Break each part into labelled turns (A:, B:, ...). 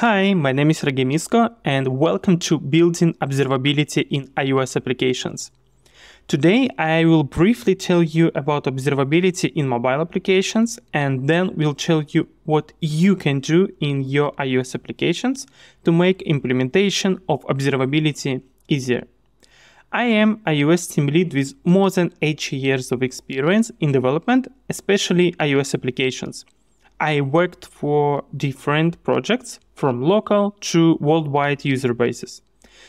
A: Hi, my name is Siarhei Misko, and welcome to Building Observability in iOS Applications. Today, I will briefly tell you about observability in mobile applications, and then we'll tell you what you can do in your iOS applications to make implementation of observability easier. I am a iOS team lead with more than 8 years of experience in development, especially iOS applications. I worked for different projects from local to worldwide user bases.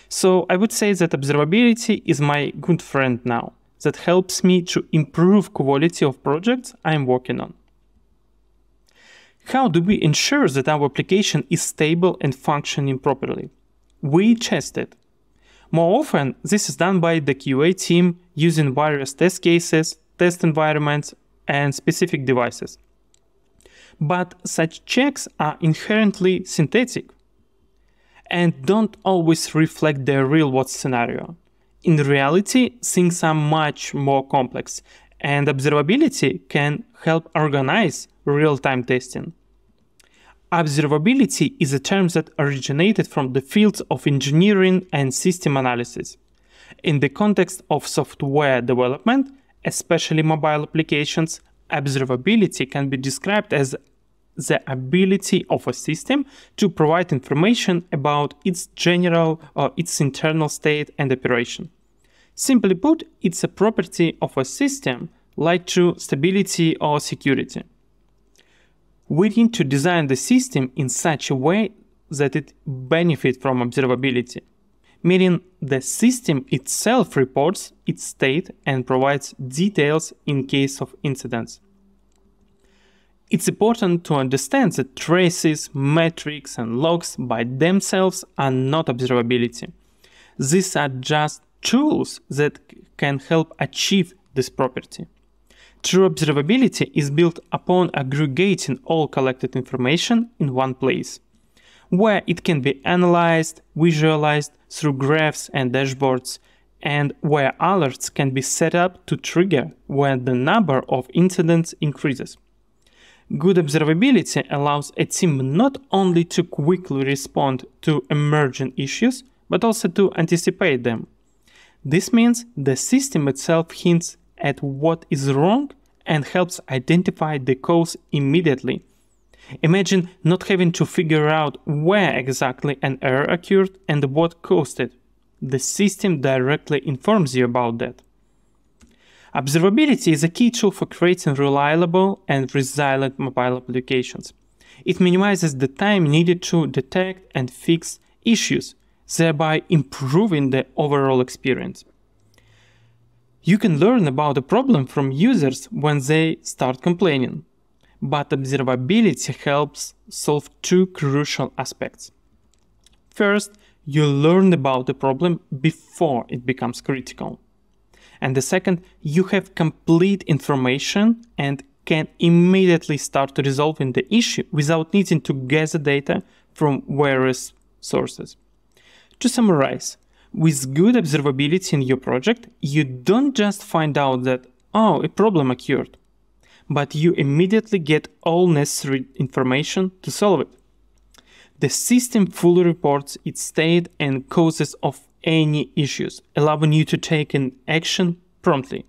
A: So I would say that observability is my good friend now that helps me to improve quality of projects I'm working on. How do we ensure that our application is stable and functioning properly? We test it. More often, this is done by the QA team using various test cases, test environments, and specific devices but such checks are inherently synthetic and don't always reflect the real world scenario. In reality, things are much more complex, and observability can help organize real time testing. Observability is a term that originated from the fields of engineering and system analysis. In the context of software development, especially mobile applications, observability can be described as the ability of a system to provide information about its general or its internal state and operation. Simply put, it's a property of a system like to stability or security. We need to design the system in such a way that it benefits from observability, meaning the system itself reports its state and provides details in case of incidents. It's important to understand that traces, metrics, and logs by themselves are not observability. These are just tools that can help achieve this property. True observability is built upon aggregating all collected information in one place, where it can be analyzed, visualized through graphs and dashboards, and where alerts can be set up to trigger when the number of incidents increases. Good observability allows a team not only to quickly respond to emerging issues, but also to anticipate them. This means the system itself hints at what is wrong and helps identify the cause immediately. Imagine not having to figure out where exactly an error occurred and what caused it. The system directly informs you about that. Observability is a key tool for creating reliable and resilient mobile applications. It minimizes the time needed to detect and fix issues, thereby improving the overall experience. You can learn about a problem from users when they start complaining, but observability helps solve two crucial aspects. First, you learn about the problem before it becomes critical. And the second, you have complete information and can immediately start resolving the issue without needing to gather data from various sources. To summarize, with good observability in your project, you don't just find out that, oh, a problem occurred, but you immediately get all necessary information to solve it. The system fully reports its state and causes of any issues, allowing you to take an action promptly.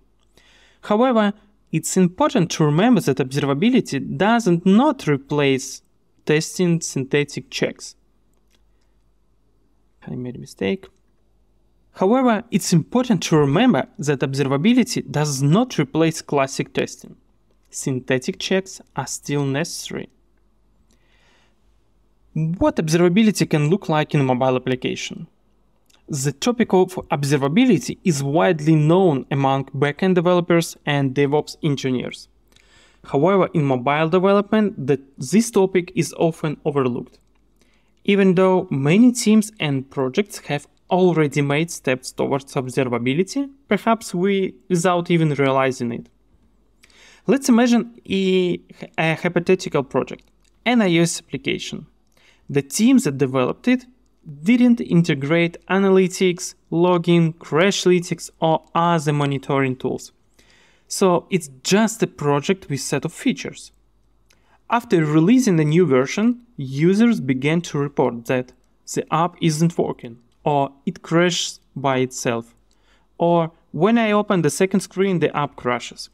A: However, it's important to remember that observability doesn't not replace testing synthetic checks. I made a mistake. However, it's important to remember that observability does not replace classic testing. Synthetic checks are still necessary. What observability can look like in a mobile application? The topic of observability is widely known among backend developers and DevOps engineers. However, in mobile development, the, this topic is often overlooked. Even though many teams and projects have already made steps towards observability, perhaps we without even realizing it. Let's imagine a, a hypothetical project, an iOS application. The team that developed it didn't integrate analytics, logging, Crashlytics, or other monitoring tools. So it's just a project with set of features. After releasing a new version, users began to report that the app isn't working, or it crashes by itself, or when I open the second screen, the app crashes.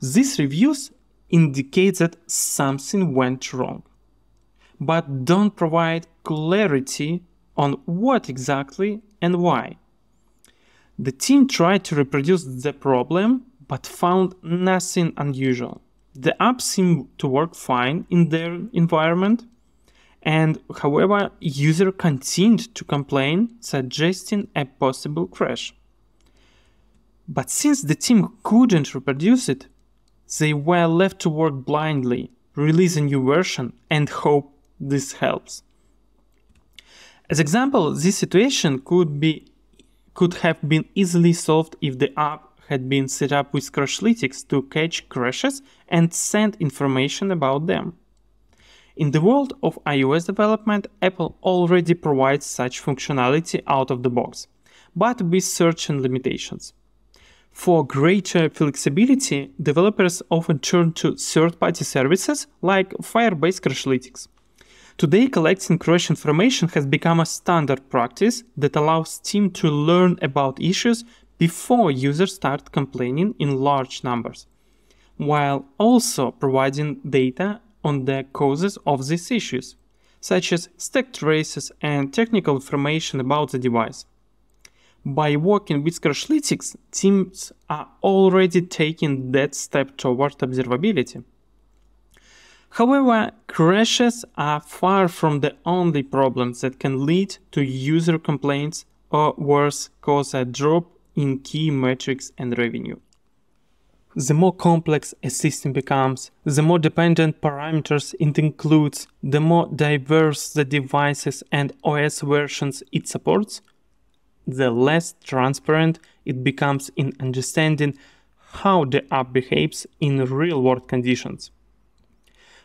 A: These reviews indicate that something went wrong, but don't provide clarity on what exactly and why. The team tried to reproduce the problem but found nothing unusual the app seemed to work fine in their environment. And however, user continued to complain, suggesting a possible crash. But since the team couldn't reproduce it, they were left to work blindly, release a new version, and hope this helps. As example, this situation could be could have been easily solved if the app had been set up with Crashlytics to catch crashes and send information about them. In the world of iOS development, Apple already provides such functionality out of the box, but with certain limitations. For greater flexibility, developers often turn to third-party services like Firebase Crashlytics. Today, collecting crash information has become a standard practice that allows team to learn about issues before users start complaining in large numbers, while also providing data on the causes of these issues, such as stack traces and technical information about the device. By working with Crashlytics, teams are already taking that step toward observability. However, crashes are far from the only problems that can lead to user complaints or worse, cause a drop in key metrics and revenue. The more complex a system becomes, the more dependent parameters it includes, the more diverse the devices and OS versions it supports, the less transparent it becomes in understanding how the app behaves in real world conditions.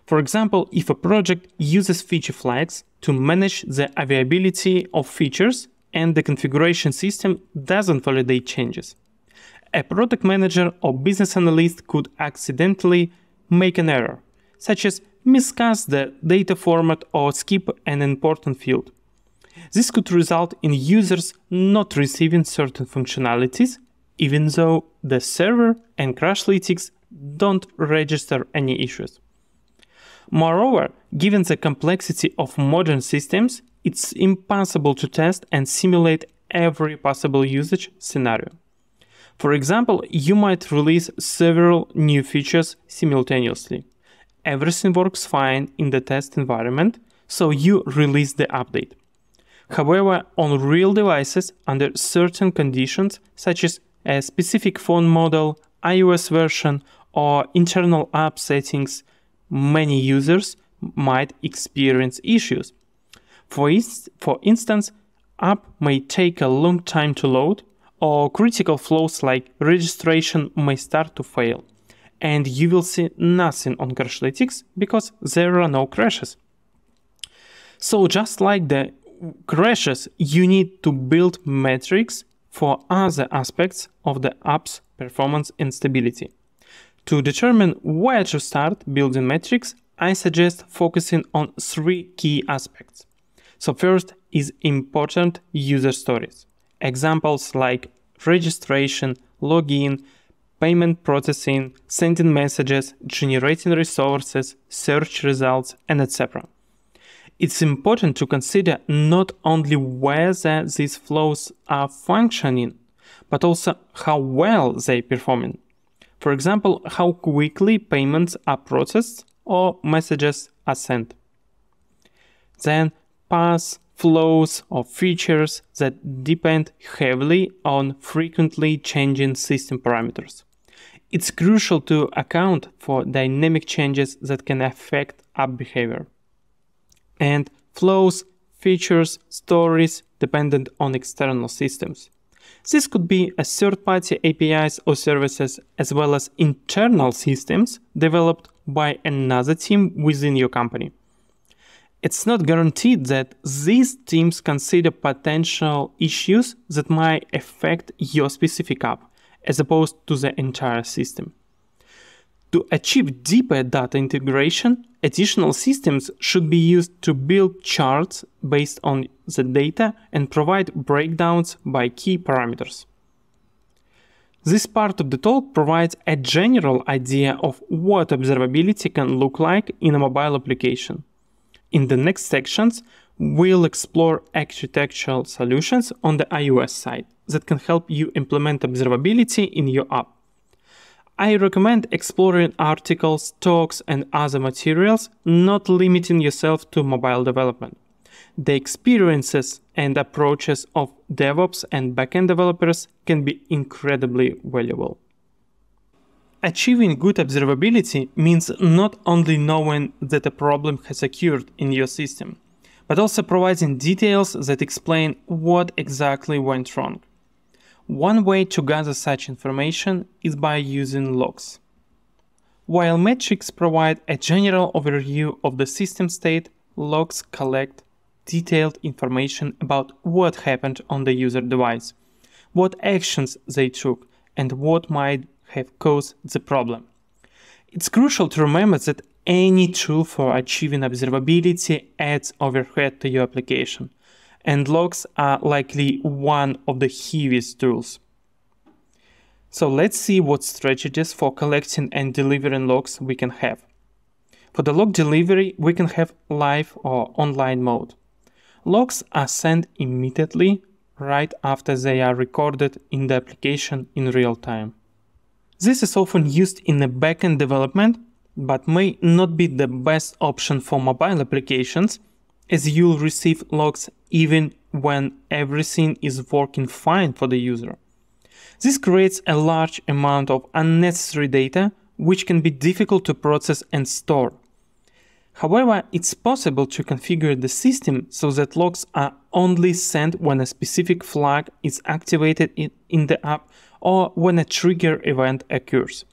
A: For example, if a project uses feature flags to manage the availability of features and the configuration system doesn't validate changes. A product manager or business analyst could accidentally make an error, such as miscast the data format or skip an important field. This could result in users not receiving certain functionalities, even though the server and Crashlytics don't register any issues. Moreover, given the complexity of modern systems, it's impossible to test and simulate every possible usage scenario. For example, you might release several new features simultaneously. Everything works fine in the test environment, so you release the update. However, on real devices, under certain conditions, such as a specific phone model, iOS version, or internal app settings, many users might experience issues for, is, for instance, app may take a long time to load, or critical flows like registration may start to fail, and you will see nothing on Crashlytics because there are no crashes. So just like the crashes, you need to build metrics for other aspects of the app's performance and stability. To determine where to start building metrics, I suggest focusing on three key aspects. So first is important user stories. Examples like registration, login, payment processing, sending messages, generating resources, search results, and etc. It's important to consider not only whether these flows are functioning, but also how well they are performing. For example, how quickly payments are processed or messages are sent. Then pass flows, or features that depend heavily on frequently changing system parameters. It's crucial to account for dynamic changes that can affect app behavior. And flows, features, stories dependent on external systems. This could be a third-party APIs or services as well as internal systems developed by another team within your company it's not guaranteed that these teams consider potential issues that might affect your specific app, as opposed to the entire system. To achieve deeper data integration, additional systems should be used to build charts based on the data and provide breakdowns by key parameters. This part of the talk provides a general idea of what observability can look like in a mobile application. In the next sections, we'll explore architectural solutions on the iOS side that can help you implement observability in your app. I recommend exploring articles, talks, and other materials, not limiting yourself to mobile development. The experiences and approaches of DevOps and backend developers can be incredibly valuable. Achieving good observability means not only knowing that a problem has occurred in your system, but also providing details that explain what exactly went wrong. One way to gather such information is by using logs. While metrics provide a general overview of the system state, logs collect detailed information about what happened on the user device, what actions they took, and what might have caused the problem. It's crucial to remember that any tool for achieving observability adds overhead to your application and logs are likely one of the heaviest tools. So let's see what strategies for collecting and delivering logs we can have. For the log delivery, we can have live or online mode. Logs are sent immediately right after they are recorded in the application in real time. This is often used in the backend development, but may not be the best option for mobile applications as you'll receive logs even when everything is working fine for the user. This creates a large amount of unnecessary data which can be difficult to process and store. However, it's possible to configure the system so that logs are only sent when a specific flag is activated in, the app or when a trigger event occurs.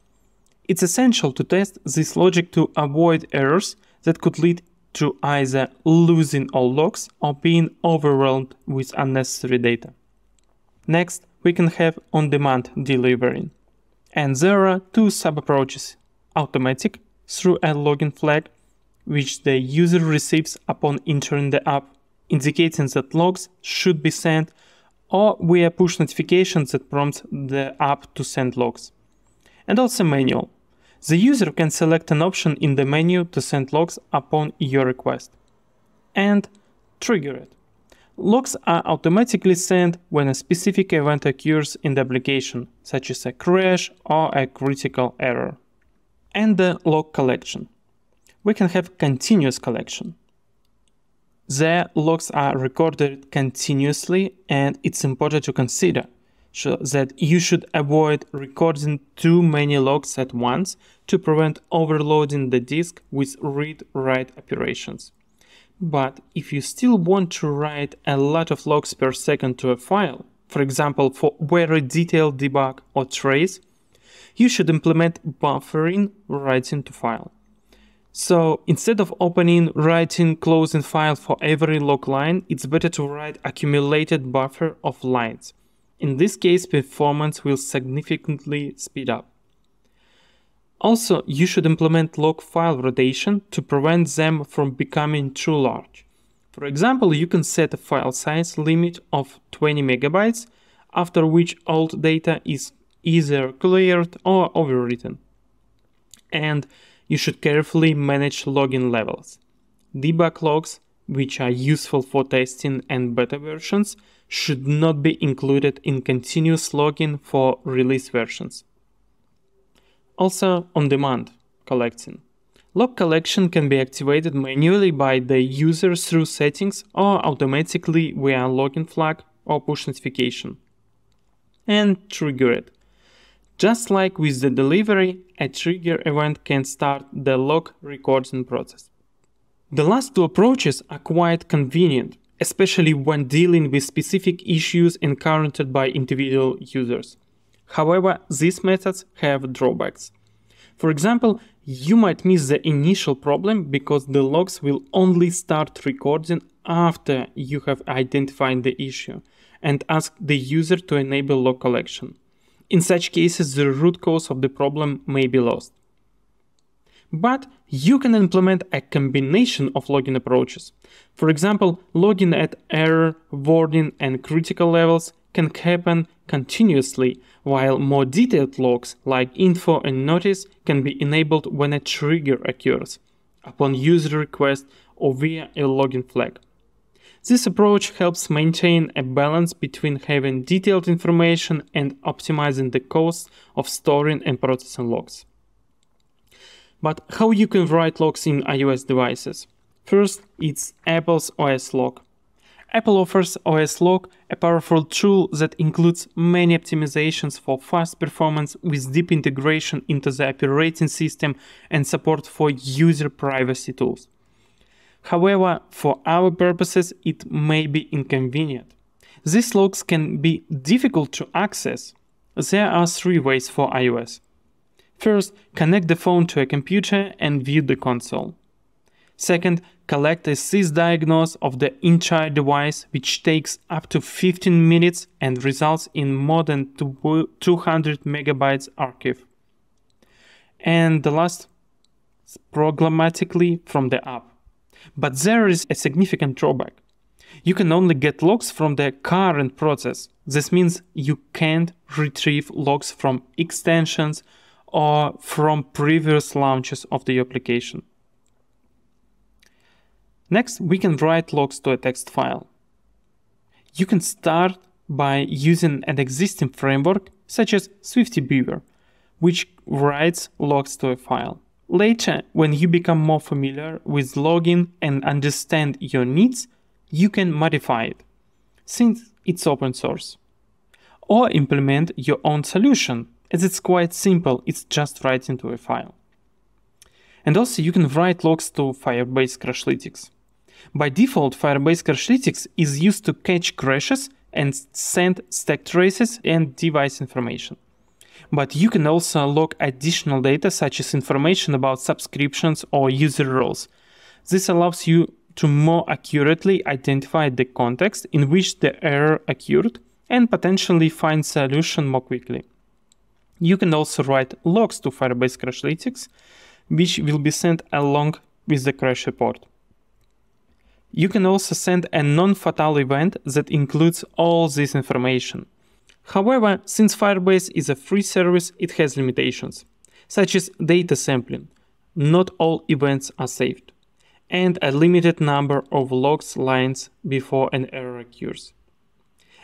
A: It's essential to test this logic to avoid errors that could lead to either losing all logs or being overwhelmed with unnecessary data. Next, we can have on-demand delivering. And there are two sub-approaches. Automatic, through a login flag, which the user receives upon entering the app, indicating that logs should be sent, or via push notifications that prompts the app to send logs. And also manual, the user can select an option in the menu to send logs upon your request. And trigger it. Logs are automatically sent when a specific event occurs in the application, such as a crash or a critical error. And the log collection. We can have continuous collection. The logs are recorded continuously and it's important to consider that you should avoid recording too many logs at once to prevent overloading the disk with read-write operations. But if you still want to write a lot of logs per second to a file, for example for very detailed debug or trace, you should implement buffering writing to file. So instead of opening, writing, closing file for every log line, it's better to write accumulated buffer of lines in this case, performance will significantly speed up. Also, you should implement log file rotation to prevent them from becoming too large. For example, you can set a file size limit of 20 megabytes, after which old data is either cleared or overwritten. And you should carefully manage login levels. Debug logs, which are useful for testing and beta versions, should not be included in continuous logging for release versions. Also, on-demand collecting. Log collection can be activated manually by the user through settings or automatically via a login flag or push notification. And trigger it. Just like with the delivery, a trigger event can start the log recording process. The last two approaches are quite convenient especially when dealing with specific issues encountered by individual users. However, these methods have drawbacks. For example, you might miss the initial problem because the logs will only start recording after you have identified the issue and ask the user to enable log collection. In such cases, the root cause of the problem may be lost. But you can implement a combination of logging approaches. For example, logging at error, warning, and critical levels can happen continuously, while more detailed logs like info and notice can be enabled when a trigger occurs, upon user request or via a logging flag. This approach helps maintain a balance between having detailed information and optimizing the cost of storing and processing logs. But how you can write logs in iOS devices? First, it's Apple's OS Log. Apple offers OS Log, a powerful tool that includes many optimizations for fast performance with deep integration into the operating system and support for user privacy tools. However, for our purposes, it may be inconvenient. These logs can be difficult to access. There are three ways for iOS. First, connect the phone to a computer and view the console. Second, collect a sysdiagnose of the entire device, which takes up to 15 minutes and results in more than 200 megabytes archive. And the last, programmatically from the app. But there is a significant drawback. You can only get logs from the current process. This means you can't retrieve logs from extensions or from previous launches of the application. Next, we can write logs to a text file. You can start by using an existing framework such as SwiftyBeaver, which writes logs to a file. Later, when you become more familiar with logging and understand your needs, you can modify it, since it's open source. Or implement your own solution, as it's quite simple, it's just writing to a file. And also you can write logs to Firebase Crashlytics. By default, Firebase Crashlytics is used to catch crashes and send stack traces and device information but you can also log additional data such as information about subscriptions or user roles. This allows you to more accurately identify the context in which the error occurred and potentially find solution more quickly. You can also write logs to Firebase Crashlytics, which will be sent along with the crash report. You can also send a non-fatal event that includes all this information. However, since Firebase is a free service, it has limitations, such as data sampling. Not all events are saved, and a limited number of logs lines before an error occurs.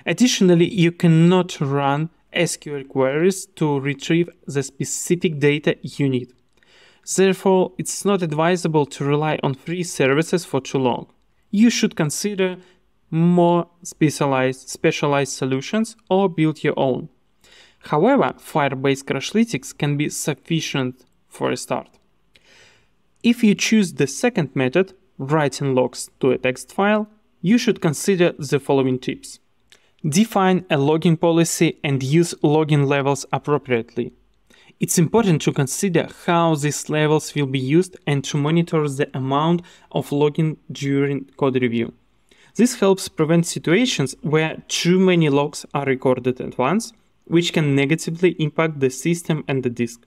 A: Additionally, you cannot run SQL queries to retrieve the specific data you need. Therefore, it's not advisable to rely on free services for too long. You should consider more specialized, specialized solutions or build your own. However, Firebase Crashlytics can be sufficient for a start. If you choose the second method, writing logs to a text file, you should consider the following tips. Define a logging policy and use logging levels appropriately. It's important to consider how these levels will be used and to monitor the amount of logging during code review. This helps prevent situations where too many logs are recorded at once, which can negatively impact the system and the disk.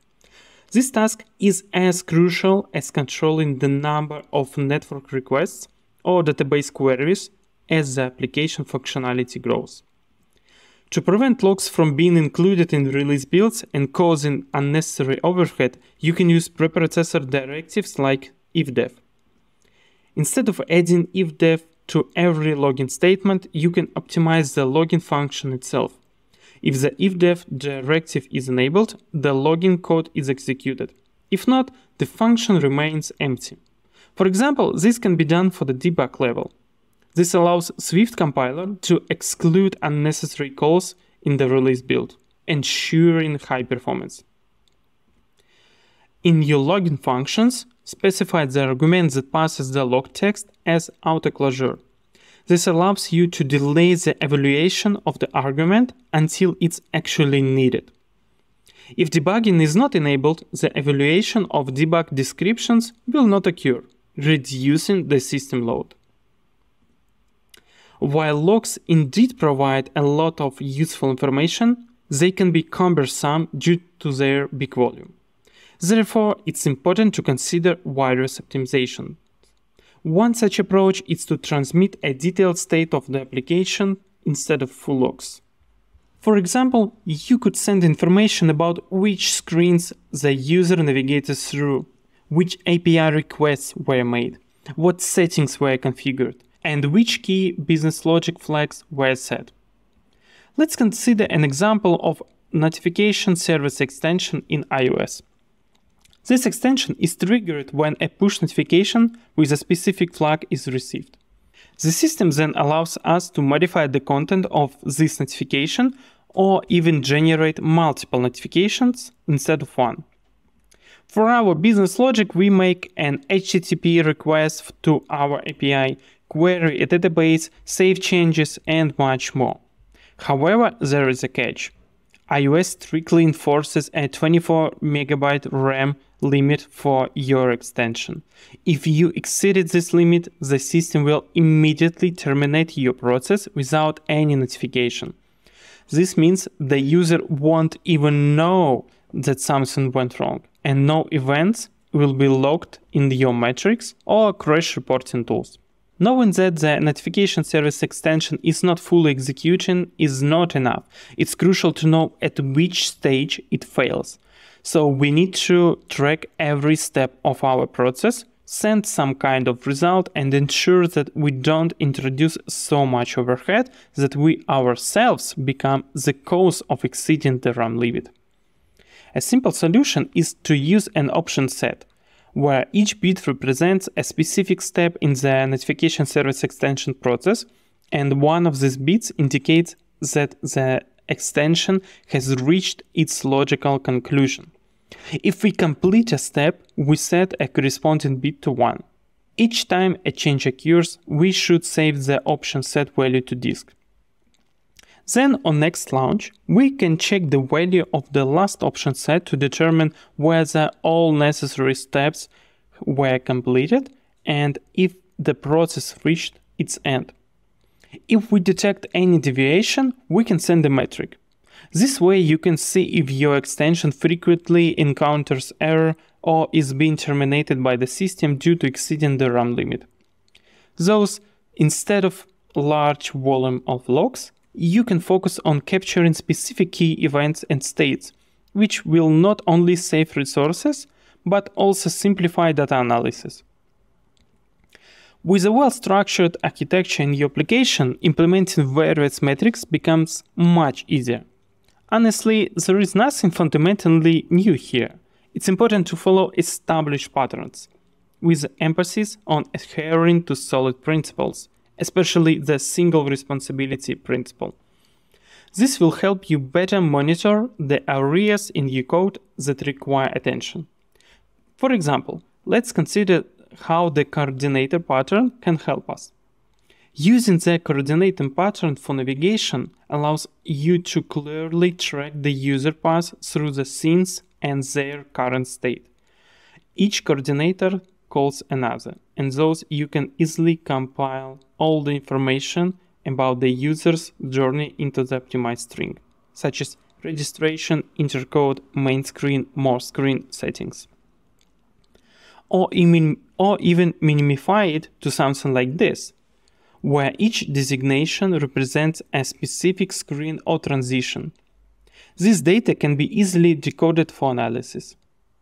A: This task is as crucial as controlling the number of network requests or database queries as the application functionality grows. To prevent logs from being included in release builds and causing unnecessary overhead, you can use preprocessor directives like ifdef. Instead of adding ifdef to every login statement, you can optimize the login function itself. If the ifdef directive is enabled, the login code is executed. If not, the function remains empty. For example, this can be done for the debug level. This allows Swift compiler to exclude unnecessary calls in the release build, ensuring high performance. In your login functions, specify the argument that passes the log text as autoclosure. This allows you to delay the evaluation of the argument until it's actually needed. If debugging is not enabled, the evaluation of debug descriptions will not occur, reducing the system load. While logs indeed provide a lot of useful information, they can be cumbersome due to their big volume. Therefore, it's important to consider virus optimization. One such approach is to transmit a detailed state of the application instead of full logs. For example, you could send information about which screens the user navigated through, which API requests were made, what settings were configured, and which key business logic flags were set. Let's consider an example of notification service extension in iOS. This extension is triggered when a push notification with a specific flag is received. The system then allows us to modify the content of this notification or even generate multiple notifications instead of one. For our business logic, we make an HTTP request to our API, query a database, save changes, and much more. However, there is a catch. iOS strictly enforces a 24 megabyte RAM limit for your extension. If you exceeded this limit, the system will immediately terminate your process without any notification. This means the user won't even know that something went wrong, and no events will be logged in your metrics or crash reporting tools. Knowing that the notification service extension is not fully executing is not enough. It's crucial to know at which stage it fails. So we need to track every step of our process, send some kind of result, and ensure that we don't introduce so much overhead that we ourselves become the cause of exceeding the RAM limit. A simple solution is to use an option set where each bit represents a specific step in the notification service extension process, and one of these bits indicates that the extension has reached its logical conclusion. If we complete a step, we set a corresponding bit to 1. Each time a change occurs, we should save the option set value to disk. Then on next launch, we can check the value of the last option set to determine whether all necessary steps were completed and if the process reached its end. If we detect any deviation, we can send a metric. This way you can see if your extension frequently encounters error or is being terminated by the system due to exceeding the RAM limit. Thus, instead of large volume of logs, you can focus on capturing specific key events and states, which will not only save resources, but also simplify data analysis. With a well-structured architecture in your application, implementing various metrics becomes much easier. Honestly, there is nothing fundamentally new here. It's important to follow established patterns, with emphasis on adhering to solid principles especially the single responsibility principle. This will help you better monitor the areas in your code that require attention. For example, let's consider how the coordinator pattern can help us. Using the coordinator pattern for navigation allows you to clearly track the user path through the scenes and their current state. Each coordinator calls another, and thus you can easily compile all the information about the user's journey into the optimized string, such as registration, intercode, main screen, more screen settings. Or even, or even minimify it to something like this, where each designation represents a specific screen or transition. This data can be easily decoded for analysis.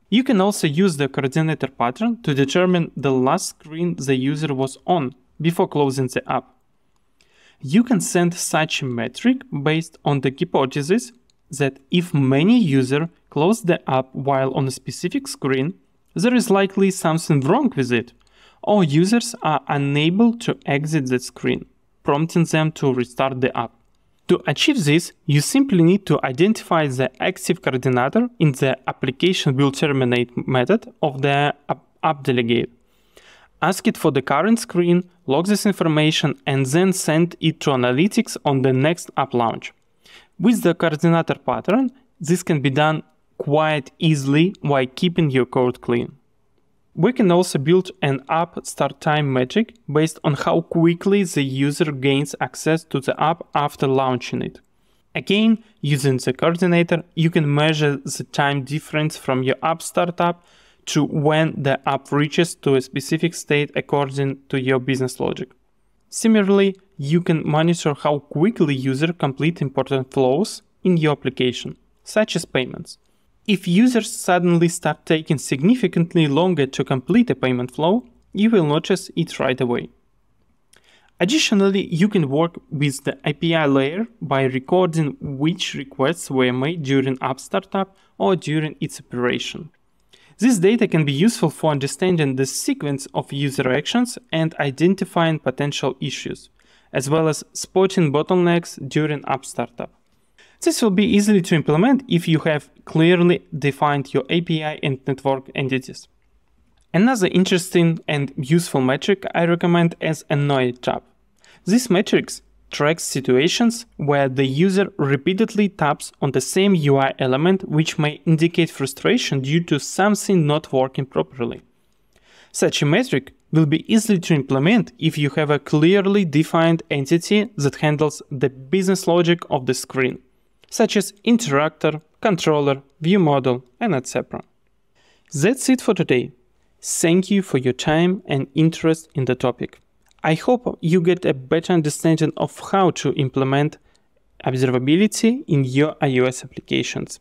A: You can also use the coordinator pattern to determine the last screen the user was on before closing the app. You can send such a metric based on the hypothesis that if many users close the app while on a specific screen, there is likely something wrong with it, or users are unable to exit the screen, prompting them to restart the app. To achieve this, you simply need to identify the active coordinator in the application will terminate method of the app delegate. Ask it for the current screen, log this information, and then send it to analytics on the next app launch. With the coordinator pattern, this can be done quite easily while keeping your code clean. We can also build an app start time metric based on how quickly the user gains access to the app after launching it. Again, using the coordinator, you can measure the time difference from your app startup to when the app reaches to a specific state according to your business logic. Similarly, you can monitor how quickly users complete important flows in your application, such as payments. If users suddenly start taking significantly longer to complete a payment flow, you will notice it right away. Additionally, you can work with the API layer by recording which requests were made during app startup or during its operation. This data can be useful for understanding the sequence of user actions and identifying potential issues, as well as spotting bottlenecks during app startup. This will be easily to implement if you have clearly defined your API and network entities. Another interesting and useful metric I recommend is Annoyed tab. This metric tracks situations where the user repeatedly taps on the same UI element which may indicate frustration due to something not working properly. Such a metric will be easy to implement if you have a clearly defined entity that handles the business logic of the screen, such as interactor, controller, view model, and etc. That's it for today. Thank you for your time and interest in the topic. I hope you get a better understanding of how to implement observability in your iOS applications.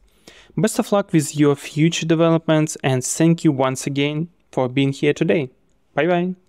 A: Best of luck with your future developments and thank you once again for being here today. Bye bye.